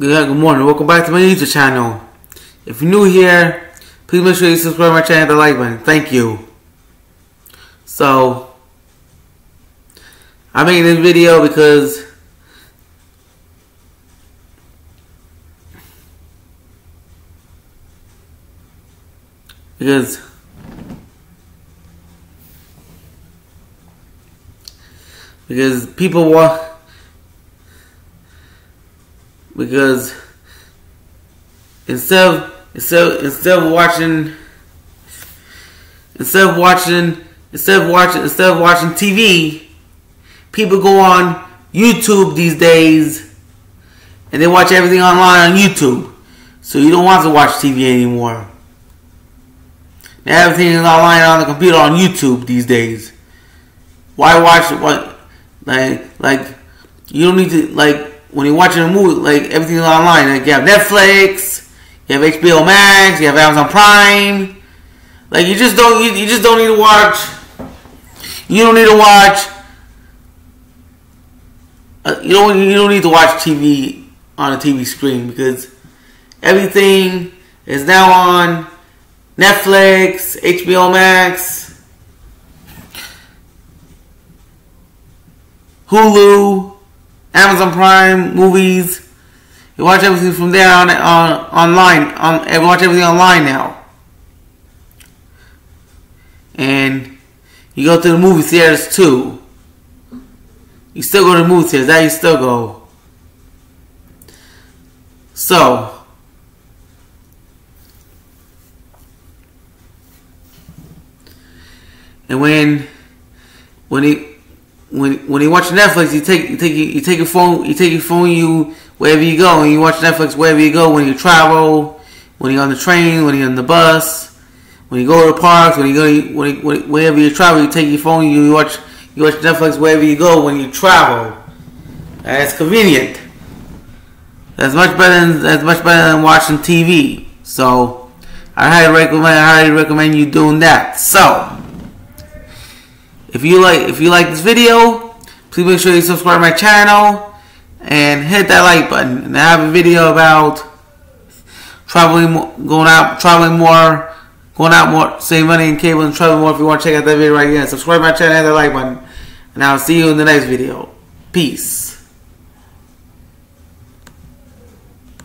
Good morning. Welcome back to my YouTube channel. If you're new here, please make sure you subscribe my channel and the like button. Thank you. So, I'm making this video because because because people want because instead of instead of, instead of watching instead of watching instead of watching instead of watching TV, people go on YouTube these days and they watch everything online on YouTube. So you don't want to watch TV anymore. Now everything is online on the computer on YouTube these days. Why watch what like like you don't need to like when you're watching a movie, like everything's online. Like you have Netflix, you have HBO Max, you have Amazon Prime. Like you just don't you, you just don't need to watch. You don't need to watch. Uh, you don't you don't need to watch TV on a TV screen because everything is now on Netflix, HBO Max, Hulu. Amazon Prime movies. You watch everything from there on, on online. On you watch everything online now. And you go to the movie theaters too. You still go to the movie theaters. That you still go. So. And when when he when when you watch Netflix, you take you take you take your phone you take your phone you wherever you go, and you watch Netflix wherever you go. When you travel, when you're on the train, when you're on the bus, when you go to the parks, when you go when, you, when wherever you travel, you take your phone. You watch you watch Netflix wherever you go when you travel. That's convenient. That's much better than that's much better than watching TV. So I highly recommend I highly recommend you doing that. So if you like if you like this video, please make sure you subscribe to my channel and hit that like button. And I have a video about traveling, going out, traveling more, going out more, saving money in cable and traveling more. If you want to check out that video right here, subscribe to my channel and hit that like button. And I'll see you in the next video. Peace.